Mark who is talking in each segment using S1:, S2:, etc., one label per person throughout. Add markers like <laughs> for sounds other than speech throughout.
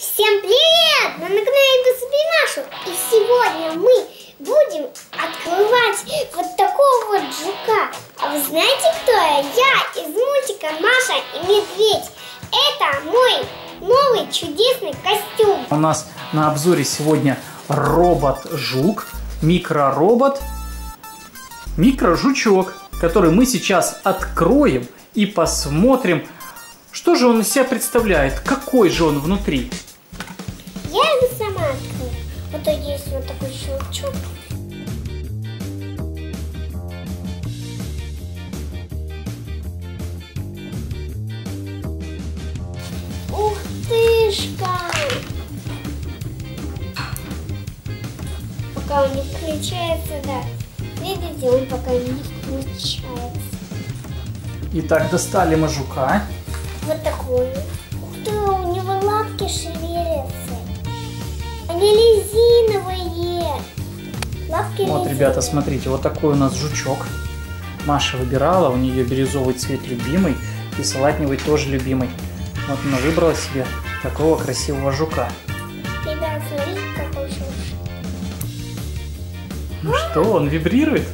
S1: Всем привет! Мы на канале Басуби Машу. И сегодня мы будем открывать вот такого вот жука. А вы знаете, кто я? Я из мультика Маша и Медведь. Это мой новый чудесный костюм.
S2: У нас на обзоре сегодня робот-жук, микроробот, микрожучок, который мы сейчас откроем и посмотрим, что же он из себя представляет, какой же он внутри.
S1: Пока он не включается, да. Видите, он пока не включается.
S2: Итак, достали мы жука.
S1: Вот такой. Ух ты, у него лапки шевелятся. Они резиновые. Лапки
S2: Вот,
S1: резиновые.
S2: ребята, смотрите, вот такой у нас жучок. Маша выбирала, у нее бирюзовый цвет любимый и салатневый тоже любимый. Вот она выбрала себе такого красивого жука.
S1: Ребят, смотрите.
S2: Ну что, он вибрирует?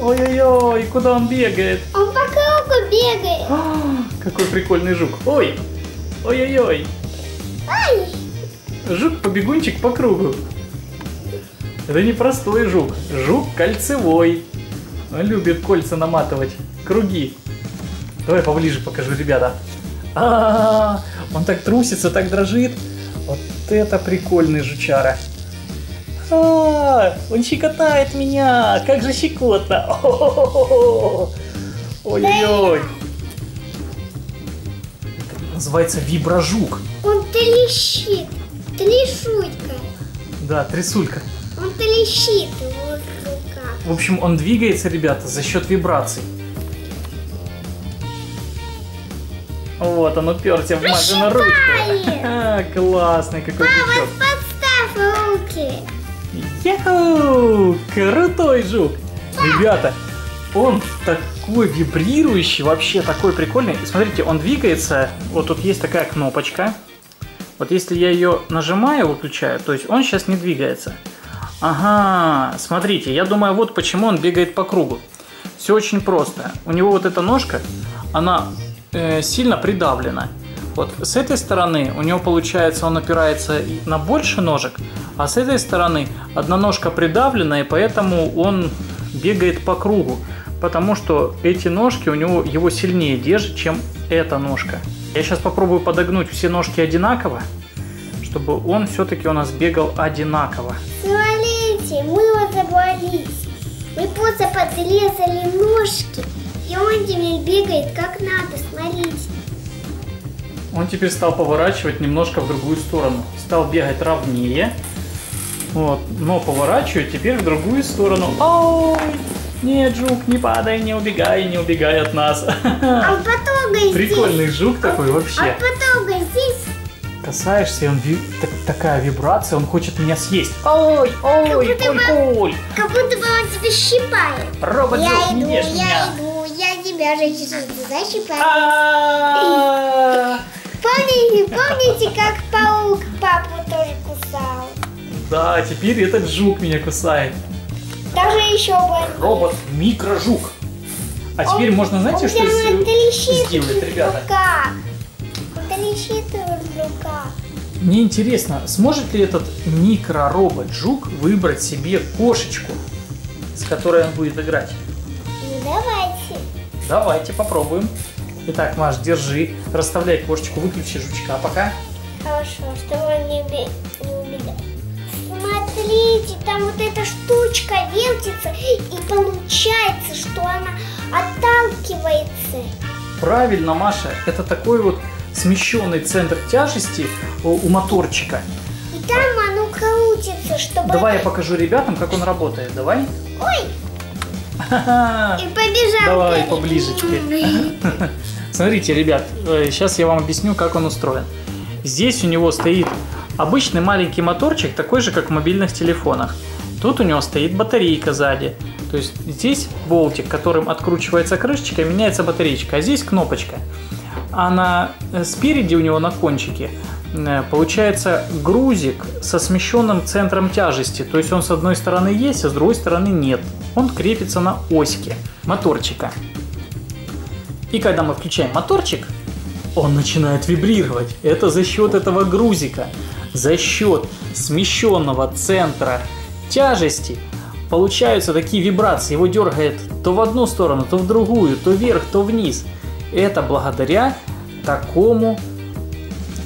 S2: Ой-ой-ой, куда он бегает?
S1: Он по кругу бегает.
S2: А, Какой прикольный жук. Ой, ой-ой-ой, жук-побегунчик по кругу. Это не простой жук, жук кольцевой. Он любит кольца наматывать, круги. Давай поближе покажу, ребята. А, он так трусится, так дрожит. Вот это прикольный жучара. А, он щекотает меня, как же щекотно. <laughs> Ой-ой-ой. Это называется виброжук.
S1: Он трещит. Трещутка.
S2: Да, трясулька.
S1: Он трещит в руках.
S2: В общем, он двигается, ребята, за счет вибраций. Вот он уперся в Машину ручку. <laughs> Классный какой жучок.
S1: Подставь руки.
S2: Яху! Крутой жук! Ребята, он такой вибрирующий, вообще такой прикольный. И Смотрите, он двигается, вот тут есть такая кнопочка. Вот если я ее нажимаю, выключаю, то есть он сейчас не двигается. Ага, смотрите, я думаю, вот почему он бегает по кругу. Все очень просто. У него вот эта ножка, она э, сильно придавлена. Вот с этой стороны у него получается, он опирается на больше ножек, а с этой стороны одна ножка придавлена, и поэтому он бегает по кругу. Потому что эти ножки у него его сильнее держат, чем эта ножка. Я сейчас попробую подогнуть все ножки одинаково, чтобы он все-таки у нас бегал одинаково.
S1: Смотрите, мы вот забрались. Мы просто подрезали ножки. И он теперь бегает как надо, смотрите.
S2: Он теперь стал поворачивать немножко в другую сторону. Стал бегать ровнее. Вот, но поворачивает теперь в другую сторону. Ой, нет, жук, не падай, не убегай, не убегай от нас. <laughs>
S1: А потрогай здесь.
S2: Прикольный жук такой
S1: А
S2: вообще.
S1: потрогай здесь.
S2: Касаешься, и он ви- так- такая вибрация, он хочет меня съесть. Ой, ой,
S1: Как
S2: ой,
S1: бы-
S2: ой.
S1: Как будто бы он тебя щипает.
S2: Робот
S1: я
S2: жук, не
S1: иду,
S2: ешь
S1: я
S2: меня.
S1: иду, я тебя же защипаю. Помните, помните, как паук папу тоже кусал?
S2: Да, теперь этот жук меня кусает.
S1: Даже еще больше.
S2: Робот микрожук. А теперь
S1: Он-
S2: можно, знаете, что
S1: прямо
S2: с-
S1: трещит
S2: сделает,
S1: в
S2: ребята?
S1: трещит в руках.
S2: Мне интересно, сможет ли этот микроробот-жук выбрать себе кошечку, с которой он будет играть?
S1: Ну давайте.
S2: Давайте попробуем. Итак, Маш, держи, расставляй кошечку, выключи жучка пока.
S1: Хорошо, чтобы он не, убе- не убегал. Смотрите, там вот эта штучка вертится, и получается, что она отталкивается.
S2: Правильно, Маша, это такой вот смещенный центр тяжести у, моторчика.
S1: И там оно крутится, чтобы...
S2: Давай я покажу ребятам, как он работает. Давай.
S1: Ой. И побежал.
S2: Давай поближе теперь. <laughs> Смотрите, ребят, сейчас я вам объясню, как он устроен. Здесь у него стоит обычный маленький моторчик, такой же, как в мобильных телефонах. Тут у него стоит батарейка сзади. То есть здесь болтик, которым откручивается крышечка, и меняется батареечка, а здесь кнопочка. а на э, спереди у него на кончике э, получается грузик со смещенным центром тяжести. То есть он с одной стороны есть, а с другой стороны нет. Он крепится на оське моторчика. И когда мы включаем моторчик, он начинает вибрировать. Это за счет этого грузика. За счет смещенного центра тяжести получаются такие вибрации. Его дергает то в одну сторону, то в другую, то вверх, то вниз. Это благодаря такому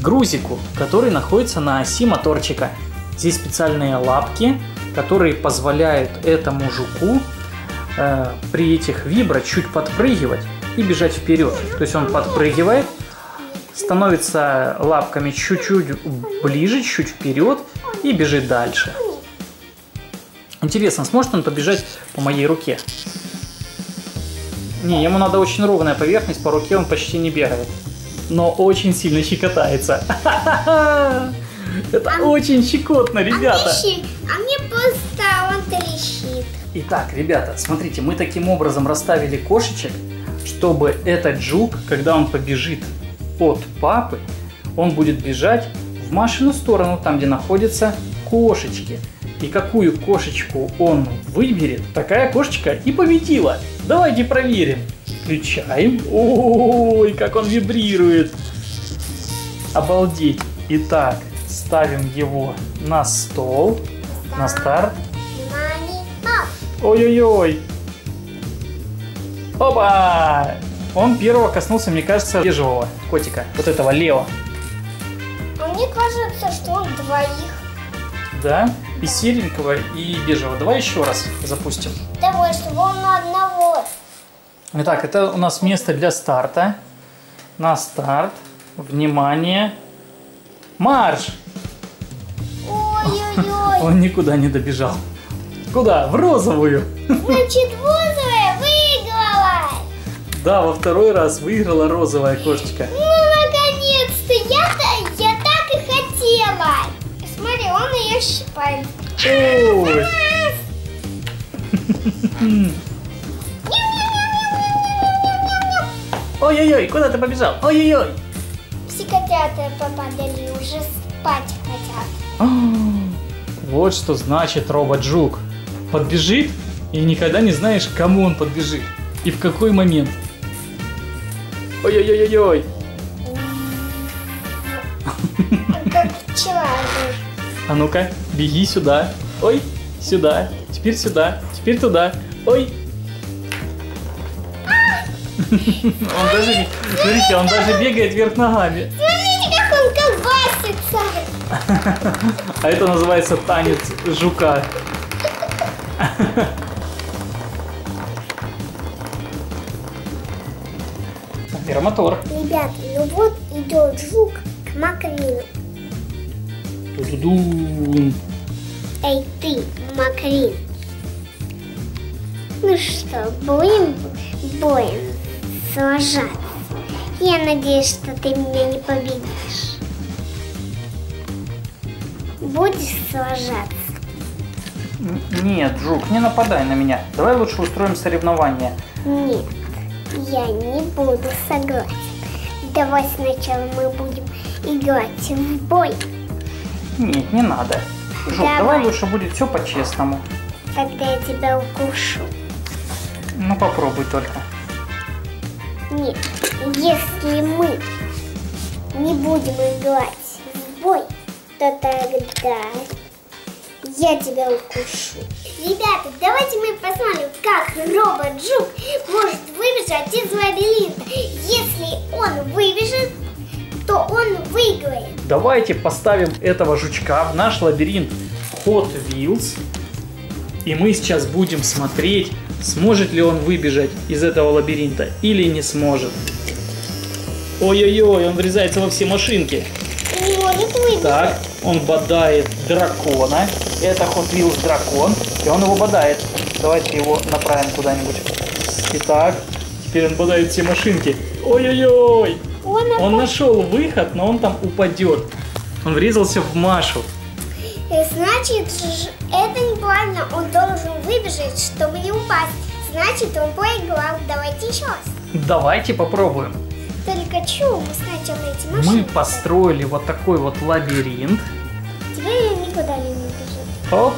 S2: грузику, который находится на оси моторчика. Здесь специальные лапки, которые позволяют этому жуку э, при этих вибро чуть подпрыгивать и бежать вперед. То есть он подпрыгивает, становится лапками чуть-чуть ближе, чуть вперед и бежит дальше. Интересно, сможет он побежать по моей руке? Не, ему надо очень ровная поверхность, по руке он почти не бегает. Но очень сильно щекотается. <laughs> Это очень щекотно, ребята.
S1: А мне просто он трещит.
S2: Итак, ребята, смотрите, мы таким образом расставили кошечек, чтобы этот жук, когда он побежит от папы, он будет бежать в Машину сторону, там, где находятся кошечки. И какую кошечку он выберет, такая кошечка и победила. Давайте проверим. Включаем. Ой, как он вибрирует. Обалдеть. Итак, ставим его на стол, на старт. Ой-ой-ой. Опа! Он первого коснулся, мне кажется, бежевого котика. Вот этого Лео.
S1: А мне кажется, что он двоих.
S2: Да? И серенького, и бежевого. Давай еще раз запустим.
S1: Давай, чтобы он на одного.
S2: Итак, это у нас место для старта. На старт. Внимание. Марш!
S1: Ой-ой-ой.
S2: Он никуда не добежал. Куда? В розовую.
S1: Значит, розовая выиграла.
S2: Да, во второй раз выиграла розовая кошечка.
S1: Ну, наконец-то. Я-то, я так и хотела. Смотри, он ее щипает.
S2: Ой. <laughs> Ой-ой-ой, куда ты побежал? Ой-ой-ой.
S1: Все котята попадали, уже спать хотят.
S2: А, Вот что значит робот-жук. Подбежит и никогда не знаешь, к кому он подбежит и в какой момент. Ой-ой-ой-ой.
S1: Как пчела же.
S2: А ну-ка, беги сюда. Ой, сюда. Теперь сюда. Теперь туда. Ой. Он даже, смотрите, он даже бегает вверх ногами.
S1: Смотрите, как он колбасится.
S2: А это называется танец жука. Аэромотор.
S1: Ребята, ну вот идет жук к Макрину.
S2: Ту-ду-дун.
S1: Эй, ты, Макрин. Ну что, будем боем сражаться? Я надеюсь, что ты меня не победишь. Будешь сражаться?
S2: Нет, жук, не нападай на меня. Давай лучше устроим соревнование.
S1: Нет, я не буду согласен. Давай сначала мы будем играть в бой.
S2: Нет, не надо. Жук,
S1: Давай.
S2: давай лучше будет все по-честному.
S1: Тогда я тебя укушу.
S2: Ну попробуй только.
S1: Нет, если мы не будем играть в бой, то тогда я тебя укушу. Ребята, давайте мы посмотрим, как робот-жук может выбежать из лабиринта. Если он выбежит, то он выиграет.
S2: Давайте поставим этого жучка в наш лабиринт Hot Wheels. И мы сейчас будем смотреть, сможет ли он выбежать из этого лабиринта или не сможет. Ой-ой-ой, он врезается во все машинки.
S1: Не может выбежать.
S2: Так, он бодает дракона. Это Hot Wheels дракон. И он его бодает. Давайте его направим куда-нибудь. Итак, теперь он бодает все машинки. Ой-ой-ой!
S1: Он,
S2: Он
S1: опа-
S2: нашел выход, но он там упадет. Он врезался в Машу.
S1: Э, Значит, Значит, он проиграл. Давайте еще раз.
S2: Давайте попробуем.
S1: Только чего мы сначала эти машины?
S2: Мы построили вот такой вот лабиринт.
S1: Теперь никуда не бежит.
S2: Оп.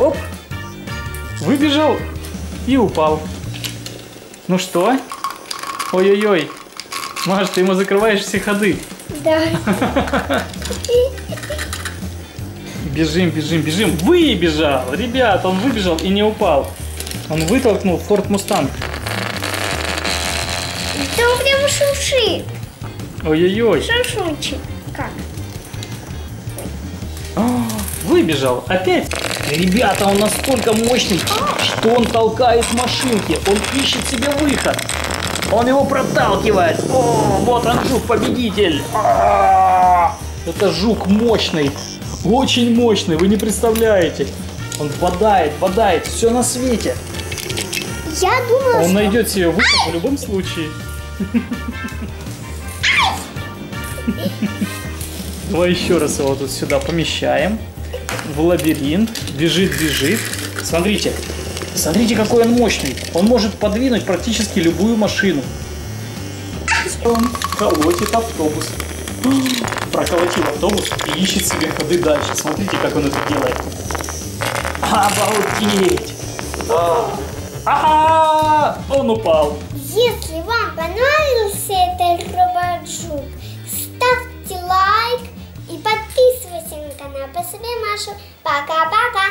S2: Оп. Выбежал и упал. Ну что? Ой-ой-ой. Маш, ты ему закрываешь все ходы.
S1: Да. <laughs> <laughs>
S2: Бежим, бежим, бежим. Выбежал! Ребят, он выбежал и не упал. Он вытолкнул Форд Мустанг.
S1: Да он прям шуши.
S2: Ой-ой-ой.
S1: Шушучий. Как?
S2: А, Выбежал. Опять. Ребята, он настолько мощный, что он толкает машинки. Он ищет себе выход. Он его проталкивает. О, вот он жук победитель. А, Это жук мощный. Очень мощный, вы не представляете. Он бодает, бодает, все на свете.
S1: Я думала,
S2: Он
S1: что...
S2: найдет себе выход в любом случае. Давай еще раз его тут сюда помещаем. В лабиринт. Бежит, бежит. Смотрите. Смотрите, какой он мощный. Он может подвинуть практически любую машину. Он колотит автобус. Проколотил автобус и ищет себе ходы дальше. Смотрите, как он это делает. Обалдеть! А, Он упал.
S1: Если вам понравился этот робот-жук, ставьте лайк и подписывайтесь на канал по себе Машу. Пока-пока.